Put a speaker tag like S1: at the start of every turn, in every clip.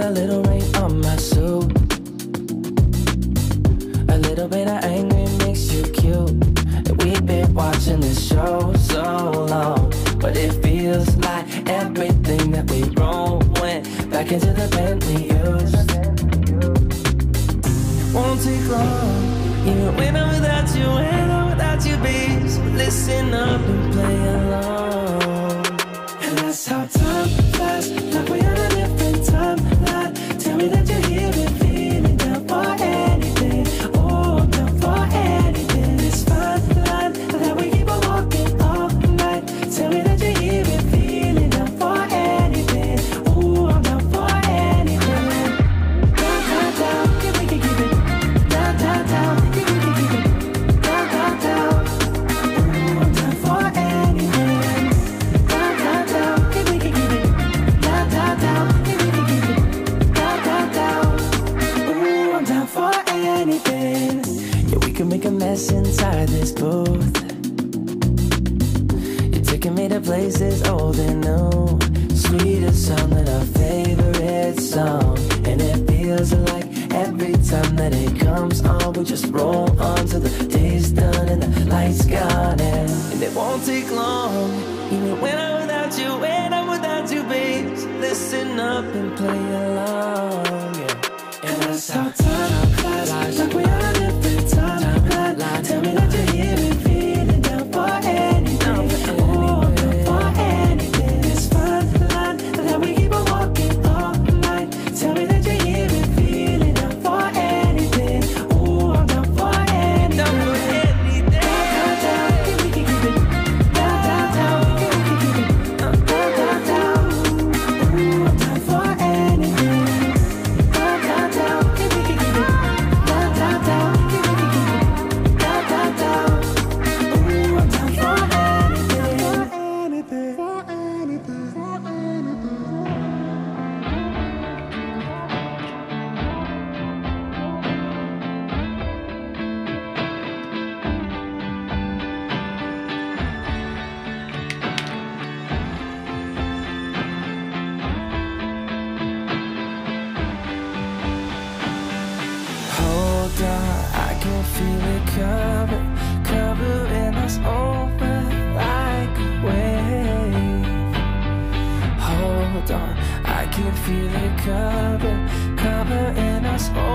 S1: a little rain on my suit. A little bit of anger makes you cute. We've been watching this show so long, but it feels like everything that we wrote went back into the band we used. Won't take long, even when I'm without. inside this booth. You're taking me to places old and new. Sweetest song than our favorite song. And it feels like every time that it comes on, we just roll on till the day's done and the lights gone. And, and it won't take long. Even when I'm without you, when I'm without you, babe. Listen up and play along. Yeah. And that's how feel it cover, cover in us all.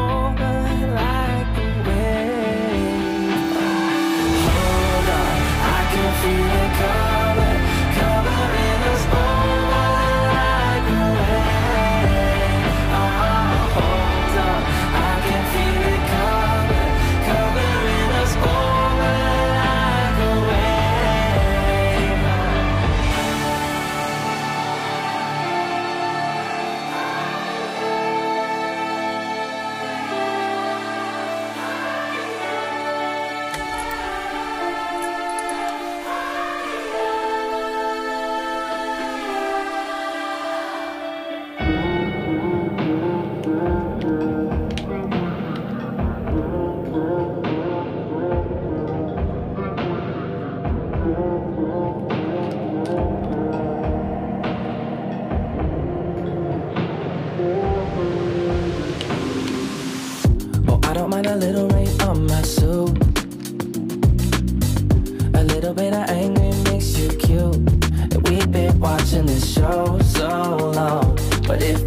S1: little bit of angry makes you cute. We've been watching this show so long, but if